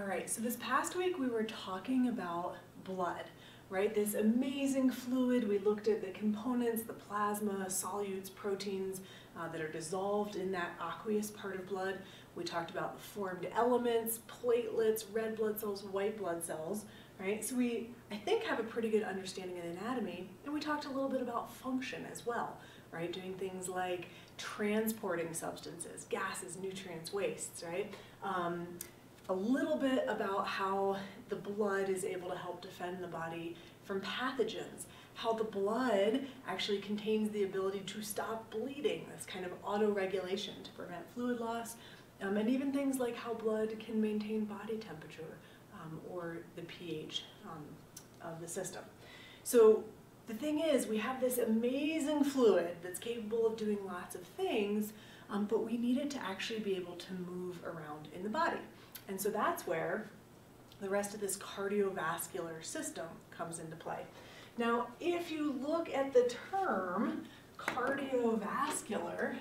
All right, so this past week we were talking about blood, right? This amazing fluid. We looked at the components, the plasma, solutes, proteins uh, that are dissolved in that aqueous part of blood. We talked about the formed elements, platelets, red blood cells, white blood cells, right? So we, I think, have a pretty good understanding of anatomy, and we talked a little bit about function as well, right? Doing things like transporting substances, gases, nutrients, wastes, right? Um, a little bit about how the blood is able to help defend the body from pathogens, how the blood actually contains the ability to stop bleeding, this kind of auto-regulation to prevent fluid loss, um, and even things like how blood can maintain body temperature um, or the pH um, of the system. So the thing is, we have this amazing fluid that's capable of doing lots of things, um, but we need it to actually be able to move around in the body. And so that's where the rest of this cardiovascular system comes into play. Now, if you look at the term cardiovascular,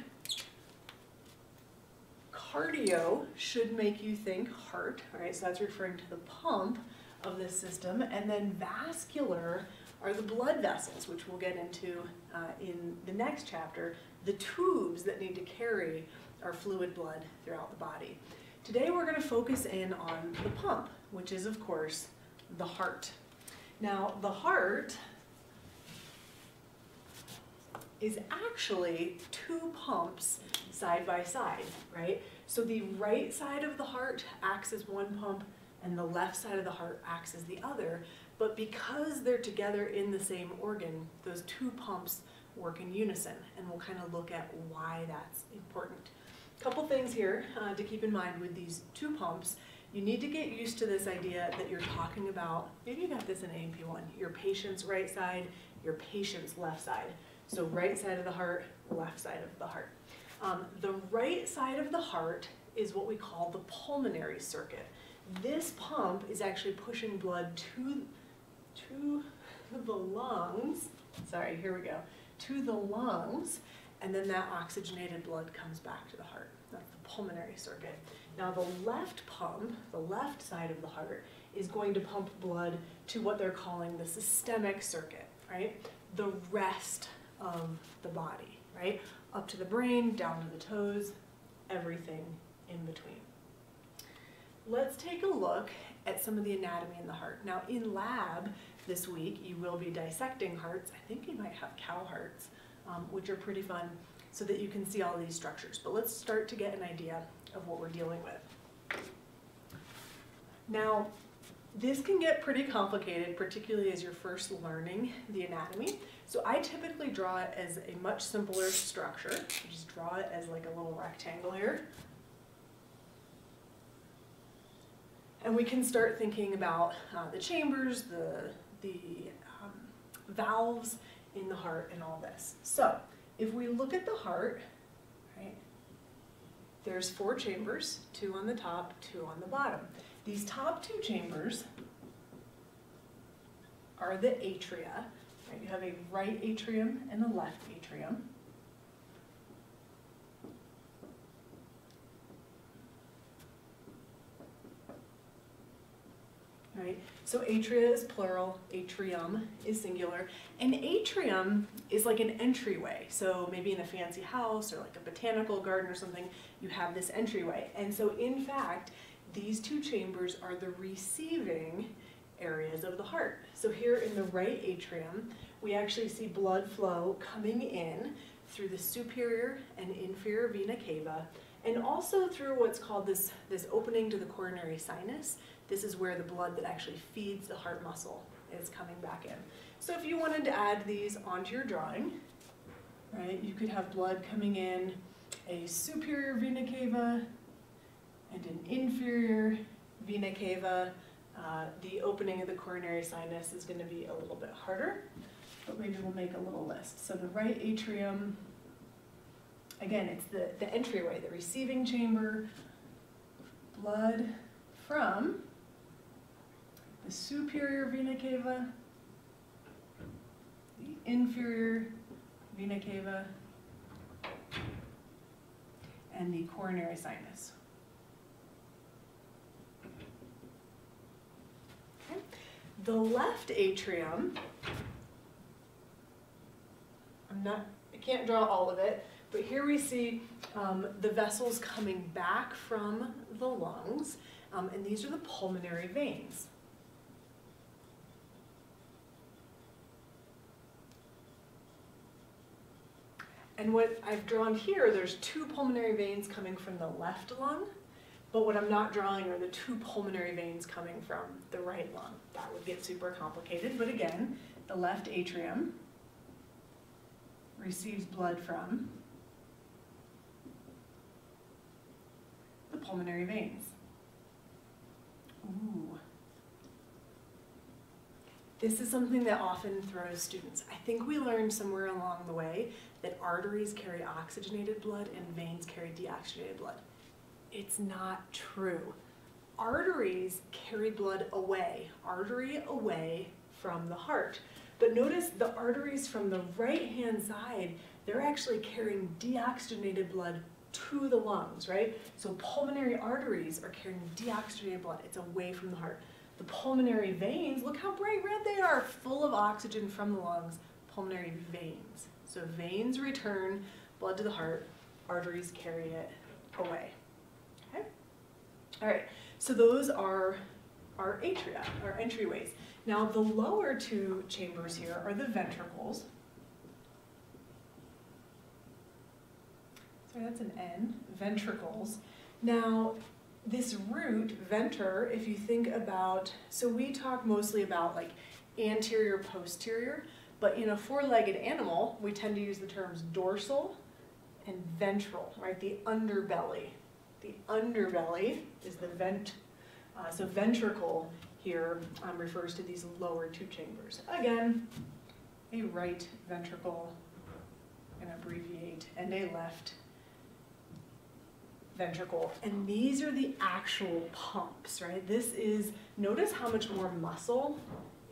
cardio should make you think heart, right? So that's referring to the pump of this system. And then vascular are the blood vessels, which we'll get into uh, in the next chapter, the tubes that need to carry our fluid blood throughout the body. Today we're going to focus in on the pump, which is of course the heart. Now the heart is actually two pumps side by side, right? So the right side of the heart acts as one pump and the left side of the heart acts as the other. But because they're together in the same organ, those two pumps work in unison. And we'll kind of look at why that's important. Couple things here uh, to keep in mind with these two pumps. You need to get used to this idea that you're talking about, maybe you got this in A&P 1, your patient's right side, your patient's left side. So right side of the heart, left side of the heart. Um, the right side of the heart is what we call the pulmonary circuit. This pump is actually pushing blood to, to the lungs, sorry, here we go, to the lungs, and then that oxygenated blood comes back to the heart. That's the pulmonary circuit. Now the left pump, the left side of the heart, is going to pump blood to what they're calling the systemic circuit, right? The rest of the body, right? Up to the brain, down to the toes, everything in between. Let's take a look at some of the anatomy in the heart. Now in lab this week, you will be dissecting hearts. I think you might have cow hearts um, which are pretty fun, so that you can see all these structures. But let's start to get an idea of what we're dealing with. Now, this can get pretty complicated, particularly as you're first learning the anatomy. So I typically draw it as a much simpler structure. just draw it as like a little rectangle here. And we can start thinking about uh, the chambers, the, the um, valves, in the heart and all this. So if we look at the heart, right, there's four chambers, two on the top, two on the bottom. These top two chambers are the atria. Right? You have a right atrium and a left atrium. right? So atria is plural, atrium is singular, and atrium is like an entryway. So maybe in a fancy house or like a botanical garden or something, you have this entryway. And so in fact, these two chambers are the receiving areas of the heart. So here in the right atrium, we actually see blood flow coming in through the superior and inferior vena cava, and also through what's called this, this opening to the coronary sinus. This is where the blood that actually feeds the heart muscle is coming back in. So if you wanted to add these onto your drawing, right, you could have blood coming in a superior vena cava and an inferior vena cava. Uh, the opening of the coronary sinus is going to be a little bit harder, but maybe we'll make a little list. So the right atrium, again, it's the, the entryway, the receiving chamber, blood from the superior vena cava, the inferior vena cava, and the coronary sinus. The left atrium, I'm not, I can't draw all of it, but here we see um, the vessels coming back from the lungs, um, and these are the pulmonary veins. And what I've drawn here, there's two pulmonary veins coming from the left lung, but what I'm not drawing are the two pulmonary veins coming from the right lung. That would get super complicated, but again, the left atrium receives blood from the pulmonary veins. Ooh. This is something that often throws students. I think we learned somewhere along the way that arteries carry oxygenated blood and veins carry deoxygenated blood. It's not true. Arteries carry blood away, artery away from the heart. But notice the arteries from the right hand side, they're actually carrying deoxygenated blood to the lungs, right? So pulmonary arteries are carrying deoxygenated blood. It's away from the heart. The pulmonary veins, look how bright red they are, full of oxygen from the lungs, pulmonary veins. So veins return blood to the heart, arteries carry it away. Okay? All right, so those are our atria, our entryways. Now the lower two chambers here are the ventricles. Sorry, that's an N, ventricles. Now, this root, venter, if you think about, so we talk mostly about like anterior, posterior, but in a four-legged animal, we tend to use the terms dorsal and ventral, right? The underbelly. The underbelly is the vent, uh, so ventricle here um, refers to these lower two chambers. Again, a right ventricle, and abbreviate, and a left ventricle. And these are the actual pumps, right? This is, notice how much more muscle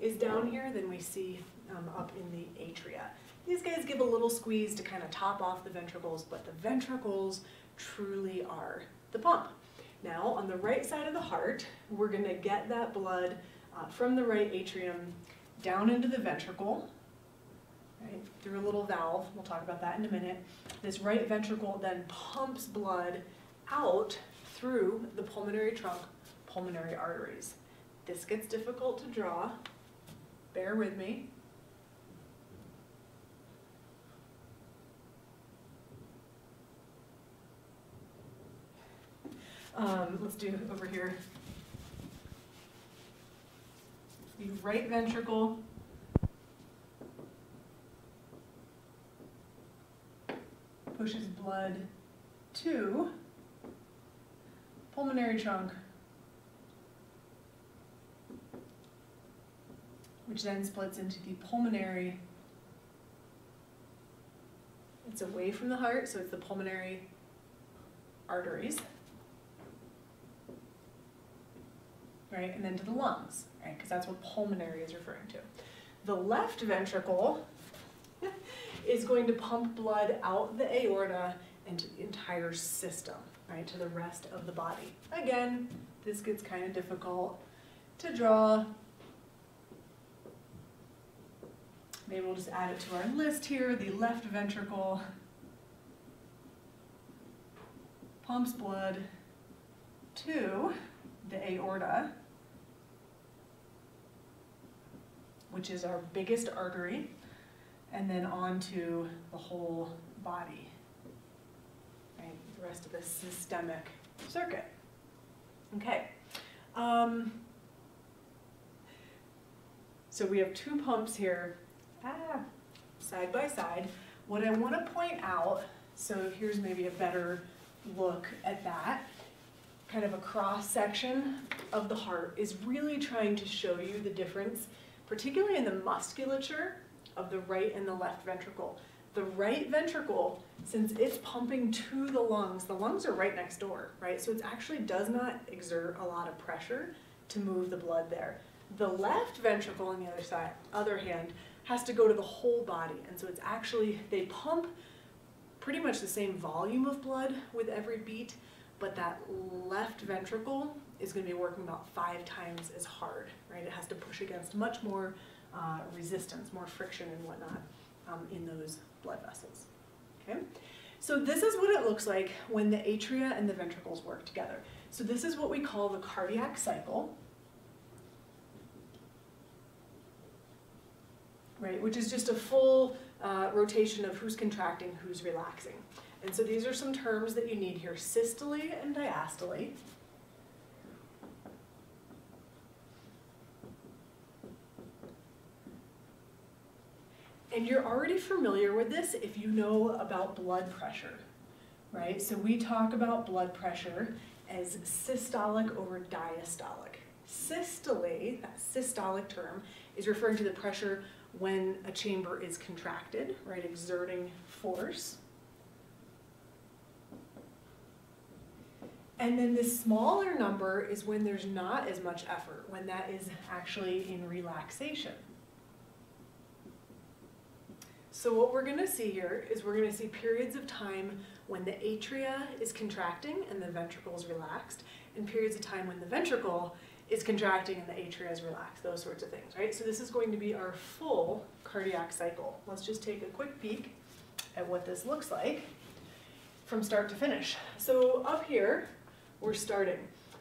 is down here than we see um, up in the atria. These guys give a little squeeze to kind of top off the ventricles, but the ventricles truly are the pump. Now, on the right side of the heart, we're gonna get that blood uh, from the right atrium down into the ventricle, right, through a little valve. We'll talk about that in a minute. This right ventricle then pumps blood out through the pulmonary trunk, pulmonary arteries. This gets difficult to draw. Bear with me. Um, let's do over here. The right ventricle pushes blood to pulmonary trunk, which then splits into the pulmonary. It's away from the heart, so it's the pulmonary arteries. Right, and then to the lungs, right, because that's what pulmonary is referring to. The left ventricle is going to pump blood out the aorta into the entire system right, to the rest of the body. Again, this gets kind of difficult to draw. Maybe we'll just add it to our list here. The left ventricle pumps blood to the aorta, which is our biggest artery, and then onto the whole body right? the rest of the systemic circuit. Okay. Um, so we have two pumps here, ah, side by side. What I want to point out, so here's maybe a better look at that, kind of a cross section of the heart is really trying to show you the difference, particularly in the musculature of the right and the left ventricle. The right ventricle, since it's pumping to the lungs, the lungs are right next door, right? So it actually does not exert a lot of pressure to move the blood there. The left ventricle on the other side, other hand, has to go to the whole body. And so it's actually, they pump pretty much the same volume of blood with every beat, but that left ventricle is going to be working about five times as hard, right? It has to push against much more uh, resistance, more friction and whatnot um, in those blood vessels, okay? So this is what it looks like when the atria and the ventricles work together. So this is what we call the cardiac cycle, right? Which is just a full uh, rotation of who's contracting, who's relaxing. And so these are some terms that you need here, systole and diastole. And you're already familiar with this if you know about blood pressure, right? So we talk about blood pressure as systolic over diastolic. Systole, that systolic term, is referring to the pressure when a chamber is contracted, right, exerting force. And then this smaller number is when there's not as much effort, when that is actually in relaxation. So what we're going to see here is we're going to see periods of time when the atria is contracting and the ventricle is relaxed, and periods of time when the ventricle is contracting and the atria is relaxed, those sorts of things, right? So this is going to be our full cardiac cycle. Let's just take a quick peek at what this looks like from start to finish. So up here, we're starting.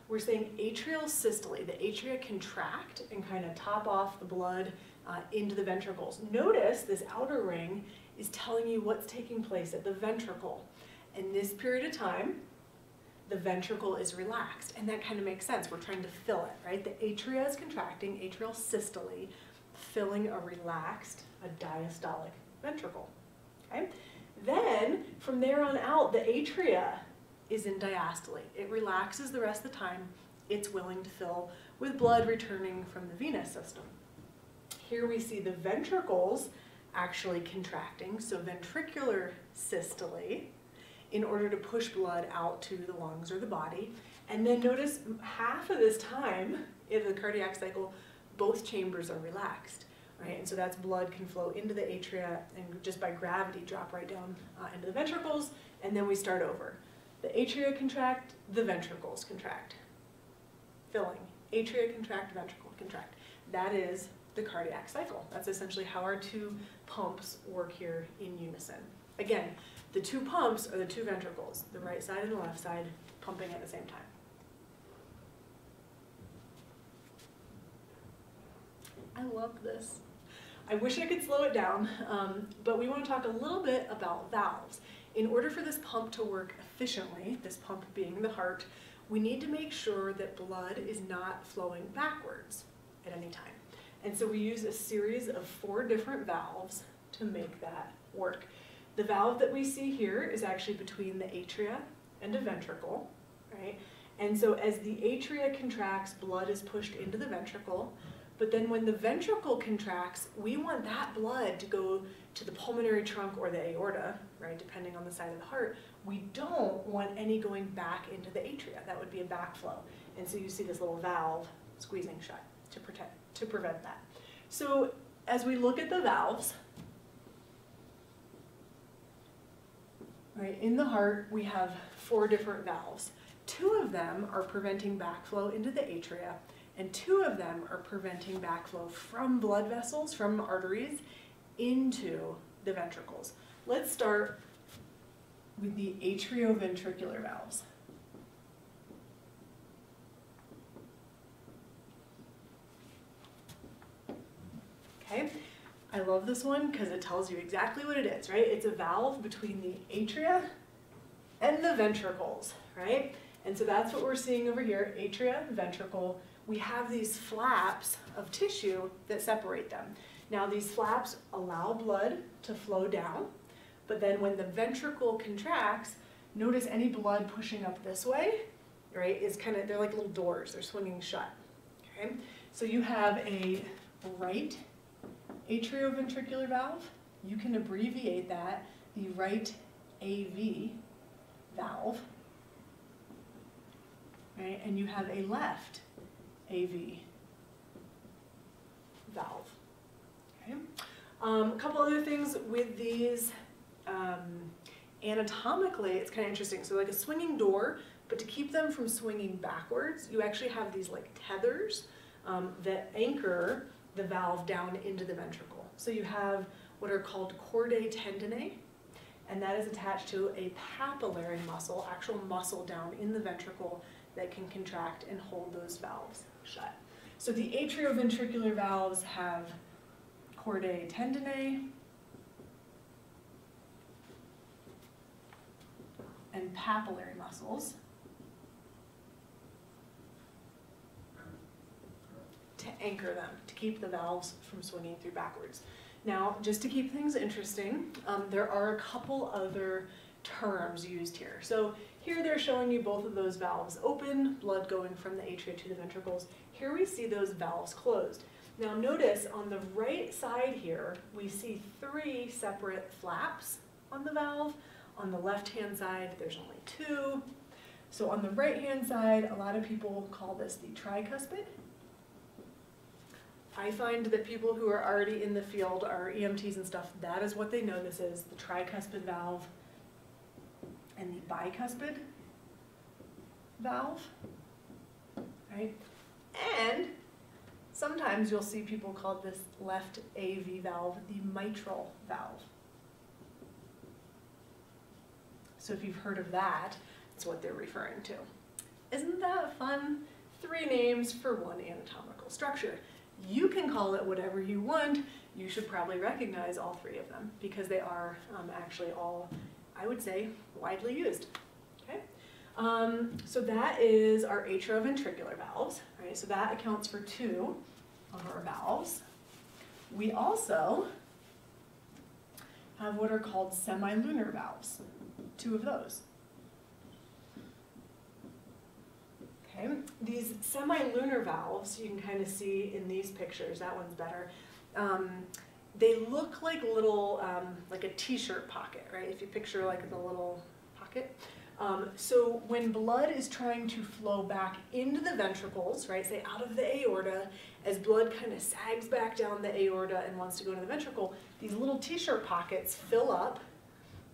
We're saying atrial systole. The atria contract and kind of top off the blood uh, into the ventricles. Notice this outer ring is telling you what's taking place at the ventricle. In this period of time, the ventricle is relaxed, and that kind of makes sense. We're trying to fill it, right? The atria is contracting, atrial systole, filling a relaxed, a diastolic ventricle, okay? Then, from there on out, the atria is in diastole. It relaxes the rest of the time. It's willing to fill with blood returning from the venous system. Here we see the ventricles actually contracting, so ventricular systole, in order to push blood out to the lungs or the body. And then notice half of this time in the cardiac cycle, both chambers are relaxed, right? And so that's blood can flow into the atria and just by gravity drop right down uh, into the ventricles, and then we start over. The atria contract, the ventricles contract. Filling. Atria contract, ventricle contract. That is the cardiac cycle. That's essentially how our two pumps work here in unison. Again, the two pumps are the two ventricles, the right side and the left side, pumping at the same time. I love this. I wish I could slow it down, um, but we want to talk a little bit about valves. In order for this pump to work efficiently, this pump being the heart, we need to make sure that blood is not flowing backwards at any time. And so we use a series of four different valves to make that work. The valve that we see here is actually between the atria and a ventricle, right? And so as the atria contracts, blood is pushed into the ventricle. But then when the ventricle contracts, we want that blood to go to the pulmonary trunk or the aorta, right, depending on the side of the heart. We don't want any going back into the atria. That would be a backflow. And so you see this little valve squeezing shut to protect to prevent that. So as we look at the valves, Right, in the heart, we have four different valves. Two of them are preventing backflow into the atria, and two of them are preventing backflow from blood vessels, from arteries, into the ventricles. Let's start with the atrioventricular valves. Okay, I love this one because it tells you exactly what it is, right? It's a valve between the atria and the ventricles, right? And so that's what we're seeing over here, atria, ventricle. We have these flaps of tissue that separate them. Now these flaps allow blood to flow down, but then when the ventricle contracts, notice any blood pushing up this way, right, is kind of, they're like little doors, they're swinging shut, okay? So you have a right atrioventricular valve, you can abbreviate that, the right AV valve, right? And you have a left AV valve, okay? Um, a couple other things with these, um, anatomically, it's kind of interesting. So like a swinging door, But to keep them from swinging backwards, you actually have these like tethers um, that anchor the valve down into the ventricle. So you have what are called chordae tendineae, and that is attached to a papillary muscle, actual muscle down in the ventricle that can contract and hold those valves shut. So the atrioventricular valves have chordae tendineae and papillary muscles to anchor them, to keep the valves from swinging through backwards. Now, just to keep things interesting, um, there are a couple other terms used here. So here they're showing you both of those valves open, blood going from the atria to the ventricles. Here we see those valves closed. Now notice on the right side here, we see three separate flaps on the valve. On the left-hand side, there's only two. So on the right-hand side, a lot of people call this the tricuspid. I find that people who are already in the field are EMTs and stuff, that is what they know this is, the tricuspid valve and the bicuspid valve, right? And sometimes you'll see people call this left AV valve the mitral valve. So if you've heard of that, that's what they're referring to. Isn't that fun? Three names for one anatomical structure. You can call it whatever you want. You should probably recognize all three of them because they are um, actually all, I would say, widely used. Okay, um, so that is our atrioventricular valves. Right, so that accounts for two of our valves. We also have what are called semilunar valves, two of those. Okay, these semilunar valves, you can kind of see in these pictures, that one's better. Um, they look like little, um, like a t-shirt pocket, right? If you picture like the little pocket. Um, so when blood is trying to flow back into the ventricles, right, say out of the aorta, as blood kind of sags back down the aorta and wants to go to the ventricle, these little t-shirt pockets fill up,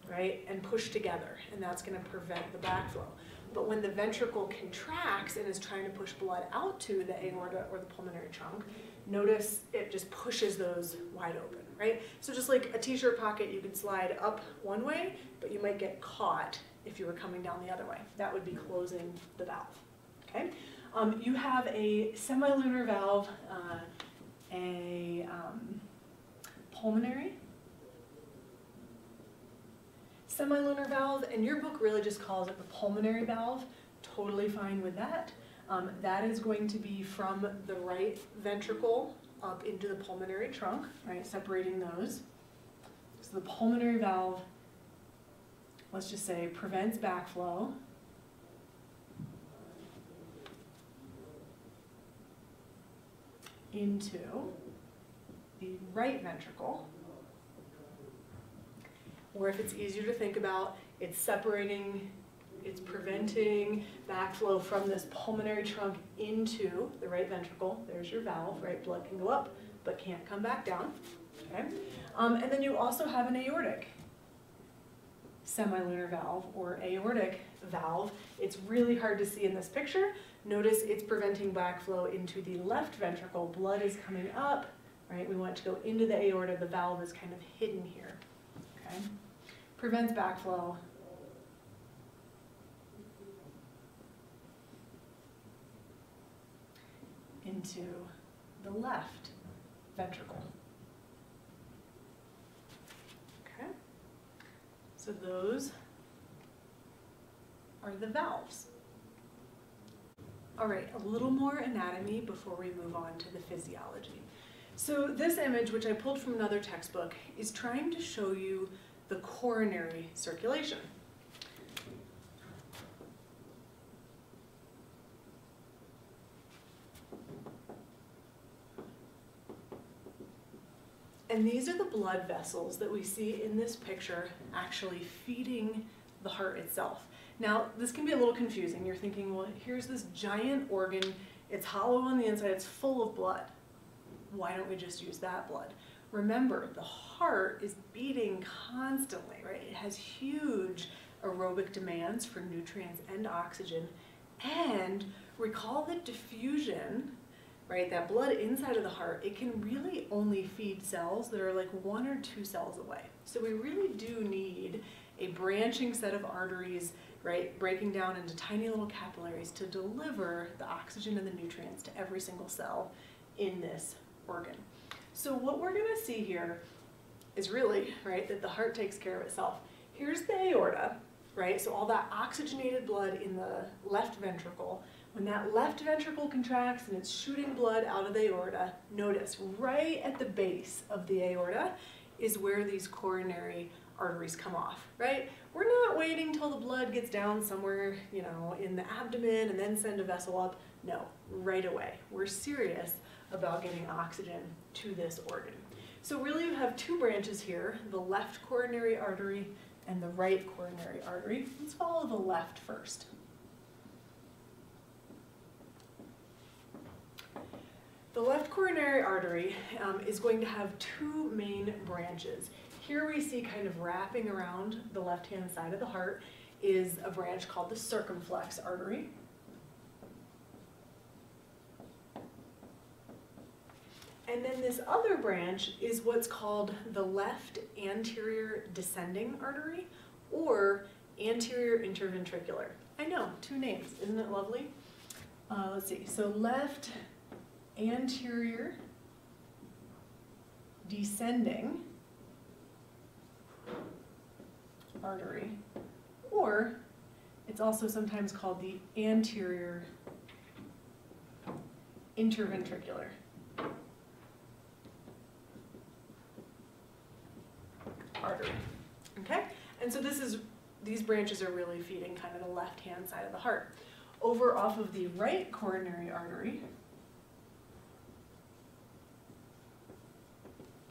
right, and push together, and that's going to prevent the backflow. But when the ventricle contracts and is trying to push blood out to the aorta or the pulmonary trunk, notice it just pushes those wide open, right? So just like a t-shirt pocket, you could slide up one way, but you might get caught if you were coming down the other way. That would be closing the valve, okay? Um, you have a semilunar valve, uh, a um, pulmonary semilunar valve, and your book really just calls it the pulmonary valve. Totally fine with that. Um, that is going to be from the right ventricle up into the pulmonary trunk, right, separating those. So the pulmonary valve, let's just say, prevents backflow. into the right ventricle or if it's easier to think about, it's separating, it's preventing backflow from this pulmonary trunk into the right ventricle. There's your valve, right? Blood can go up, but can't come back down, okay? Um, and then you also have an aortic semilunar valve or aortic valve. It's really hard to see in this picture. Notice it's preventing backflow into the left ventricle. Blood is coming up, right? We want to go into the aorta. The valve is kind of hidden here, okay? prevents backflow. Into the left ventricle. Okay, so those are the valves. All right, a little more anatomy before we move on to the physiology. So this image, which I pulled from another textbook, is trying to show you the coronary circulation. And these are the blood vessels that we see in this picture actually feeding the heart itself. Now, this can be a little confusing. You're thinking, well, here's this giant organ, it's hollow on the inside, it's full of blood. Why don't we just use that blood? Remember, the heart is beating constantly, right? It has huge aerobic demands for nutrients and oxygen. And recall that diffusion, right, that blood inside of the heart, it can really only feed cells that are like one or two cells away. So we really do need a branching set of arteries, right, breaking down into tiny little capillaries to deliver the oxygen and the nutrients to every single cell in this organ. So what we're gonna see here is really, right, that the heart takes care of itself. Here's the aorta, right? So all that oxygenated blood in the left ventricle. When that left ventricle contracts and it's shooting blood out of the aorta, notice right at the base of the aorta is where these coronary arteries come off, right? We're not waiting till the blood gets down somewhere, you know, in the abdomen and then send a vessel up. No, right away. We're serious about getting oxygen to this organ. So really you have two branches here, the left coronary artery and the right coronary artery. Let's follow the left first. The left coronary artery um, is going to have two main branches. Here we see kind of wrapping around the left-hand side of the heart is a branch called the circumflex artery. And then this other branch is what's called the left anterior descending artery or anterior interventricular. I know, two names, isn't it lovely? Uh, let's see, so left anterior descending artery, or it's also sometimes called the anterior interventricular. artery. Okay? And so this is, these branches are really feeding kind of the left-hand side of the heart. Over off of the right coronary artery,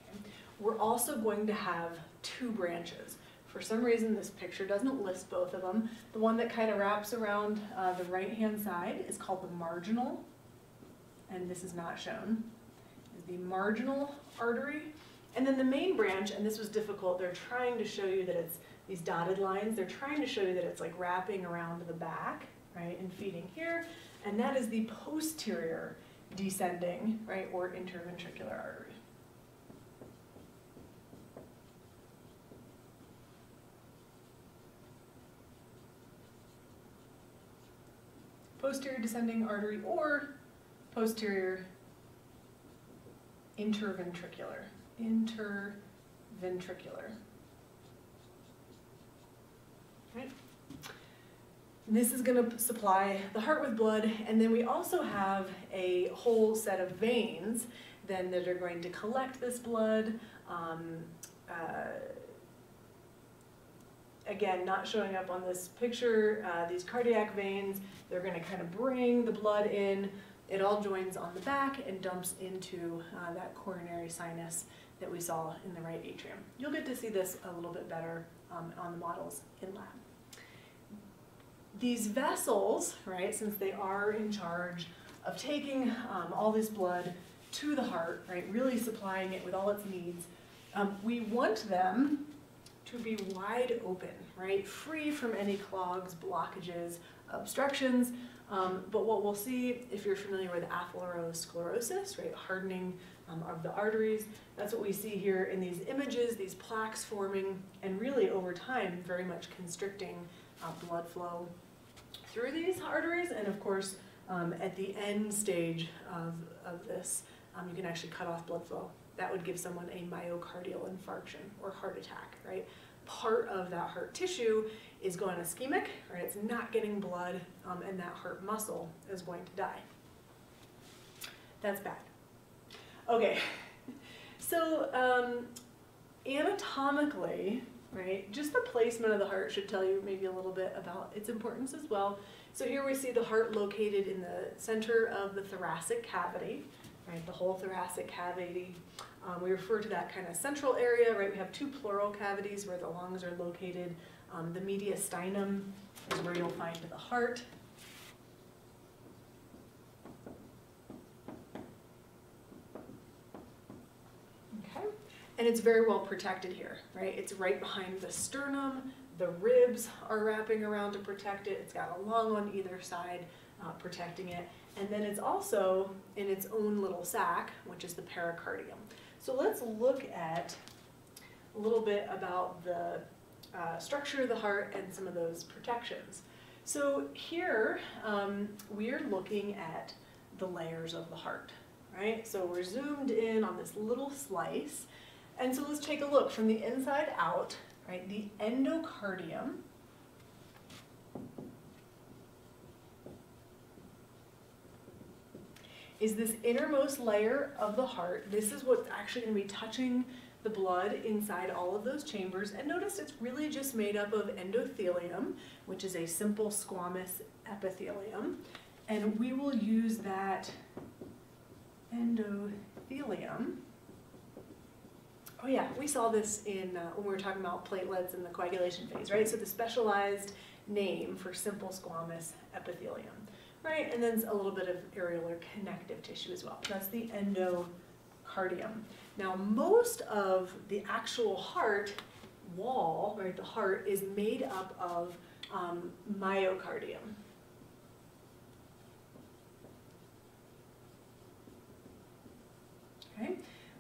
okay, we're also going to have two branches. For some reason, this picture doesn't list both of them. The one that kind of wraps around uh, the right-hand side is called the marginal, and this is not shown, is the marginal artery. And then the main branch, and this was difficult, they're trying to show you that it's these dotted lines, they're trying to show you that it's like wrapping around the back, right, and feeding here. And that is the posterior descending, right, or interventricular artery. Posterior descending artery or posterior interventricular interventricular. Right? This is going to supply the heart with blood, and then we also have a whole set of veins then that are going to collect this blood. Um, uh, again, not showing up on this picture, uh, these cardiac veins, they're going to kind of bring the blood in. It all joins on the back and dumps into uh, that coronary sinus that we saw in the right atrium. You'll get to see this a little bit better um, on the models in lab. These vessels, right, since they are in charge of taking um, all this blood to the heart, right, really supplying it with all its needs, um, we want them to be wide open, right, free from any clogs, blockages, obstructions, um, but what we'll see if you're familiar with atherosclerosis, right, hardening um, of the arteries. That's what we see here in these images, these plaques forming, and really over time, very much constricting uh, blood flow through these arteries. And of course, um, at the end stage of, of this, um, you can actually cut off blood flow. That would give someone a myocardial infarction or heart attack, right? Part of that heart tissue is going ischemic, right? It's not getting blood, um, and that heart muscle is going to die. That's bad. Okay, so um, anatomically, right, just the placement of the heart should tell you maybe a little bit about its importance as well. So here we see the heart located in the center of the thoracic cavity, right, the whole thoracic cavity. Um, we refer to that kind of central area, right, we have two pleural cavities where the lungs are located. Um, the mediastinum is where you'll find the heart. Okay, and it's very well protected here, right? It's right behind the sternum, the ribs are wrapping around to protect it. It's got a lung on either side uh, protecting it. And then it's also in its own little sac, which is the pericardium. So let's look at a little bit about the uh, structure of the heart and some of those protections. So here um, we're looking at the layers of the heart, right? So we're zoomed in on this little slice. And so let's take a look from the inside out, right? The endocardium is this innermost layer of the heart. This is what's actually going to be touching the blood inside all of those chambers. And notice it's really just made up of endothelium, which is a simple squamous epithelium. And we will use that endothelium. Oh yeah, we saw this in uh, when we were talking about platelets in the coagulation phase, right? So the specialized name for simple squamous epithelium right? And then a little bit of areolar connective tissue as well. That's the endocardium. Now, most of the actual heart wall, right, the heart, is made up of um, myocardium. Okay,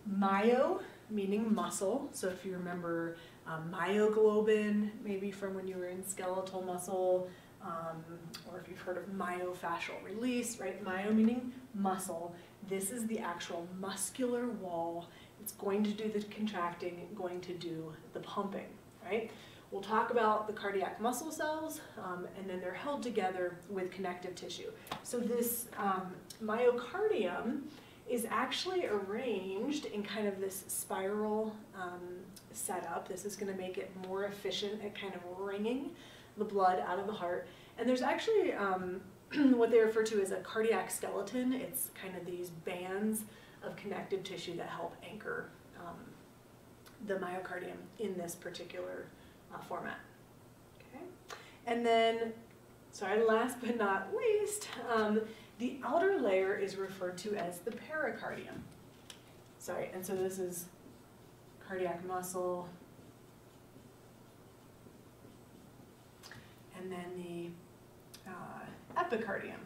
myo meaning muscle. So if you remember um, myoglobin, maybe from when you were in skeletal muscle, um, or if you've heard of myofascial release, right? Myo meaning muscle. This is the actual muscular wall. It's going to do the contracting, going to do the pumping, right? We'll talk about the cardiac muscle cells, um, and then they're held together with connective tissue. So this um, myocardium is actually arranged in kind of this spiral um, setup. This is going to make it more efficient at kind of wringing the blood out of the heart. And there's actually um, what they refer to as a cardiac skeleton. It's kind of these bands of connective tissue that help anchor um, the myocardium in this particular uh, format. Okay, and then, sorry, last but not least, um, the outer layer is referred to as the pericardium. Sorry, and so this is cardiac muscle, and then the uh, epicardium.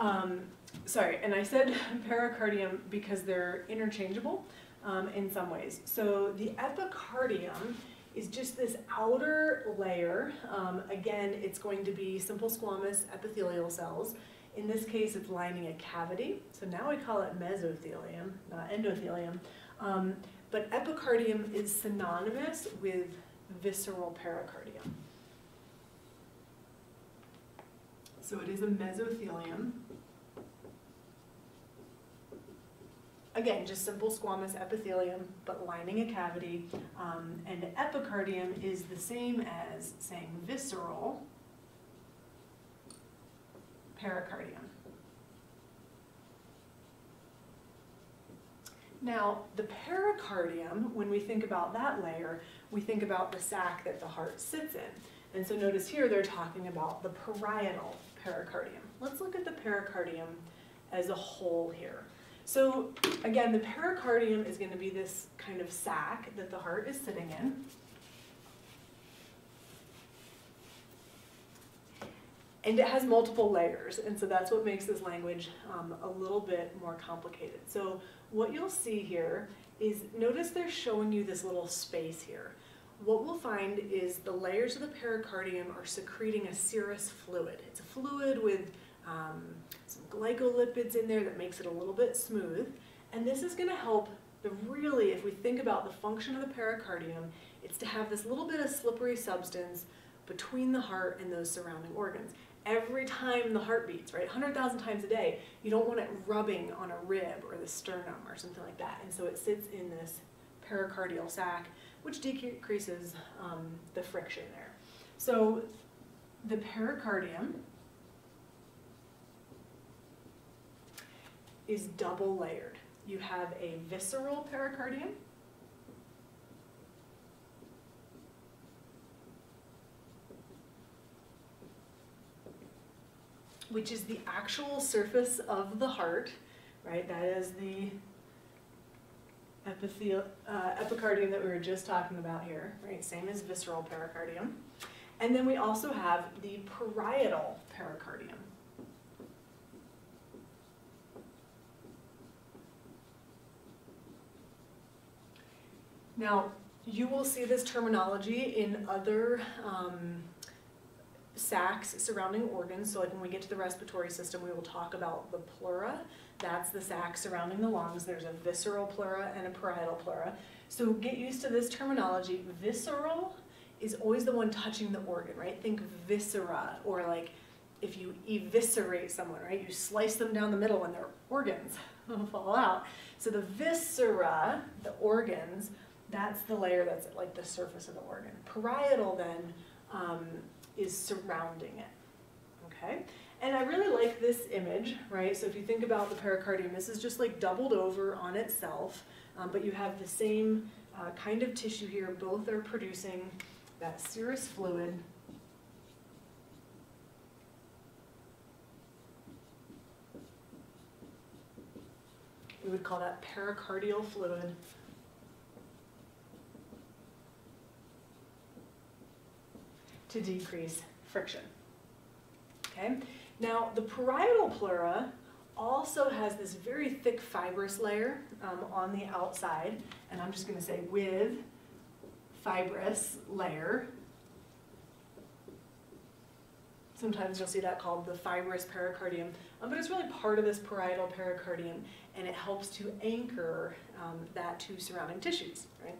Um, sorry, and I said pericardium because they're interchangeable um, in some ways. So the epicardium is just this outer layer. Um, again, it's going to be simple squamous epithelial cells. In this case, it's lining a cavity. So now we call it mesothelium, not endothelium. Um, but epicardium is synonymous with visceral pericardium. So it is a mesothelium. Again, just simple squamous epithelium, but lining a cavity. Um, and epicardium is the same as saying visceral pericardium. Now, the pericardium, when we think about that layer, we think about the sac that the heart sits in. And so notice here they're talking about the parietal pericardium. Let's look at the pericardium as a whole here. So again, the pericardium is going to be this kind of sac that the heart is sitting in. And it has multiple layers, and so that's what makes this language um, a little bit more complicated. So what you'll see here is, notice they're showing you this little space here. What we'll find is the layers of the pericardium are secreting a serous fluid. It's a fluid with um, some glycolipids in there that makes it a little bit smooth. And this is gonna help the really, if we think about the function of the pericardium, it's to have this little bit of slippery substance between the heart and those surrounding organs every time the heart beats, right? 100,000 times a day, you don't want it rubbing on a rib or the sternum or something like that. And so it sits in this pericardial sac, which decreases um, the friction there. So the pericardium is double layered. You have a visceral pericardium, which is the actual surface of the heart, right? That is the uh, epicardium that we were just talking about here, right? Same as visceral pericardium. And then we also have the parietal pericardium. Now, you will see this terminology in other um, sacs surrounding organs. So like when we get to the respiratory system, we will talk about the pleura. That's the sac surrounding the lungs. There's a visceral pleura and a parietal pleura. So get used to this terminology. Visceral is always the one touching the organ, right? Think viscera or like if you eviscerate someone, right? You slice them down the middle and their organs fall out. So the viscera, the organs, that's the layer that's like the surface of the organ. Parietal then um, is surrounding it, okay? And I really like this image, right? So if you think about the pericardium, this is just like doubled over on itself, um, but you have the same uh, kind of tissue here. Both are producing that serous fluid. We would call that pericardial fluid. To decrease friction. Okay, now the parietal pleura also has this very thick fibrous layer um, on the outside, and I'm just going to say with fibrous layer. Sometimes you'll see that called the fibrous pericardium, um, but it's really part of this parietal pericardium, and it helps to anchor um, that to surrounding tissues, right?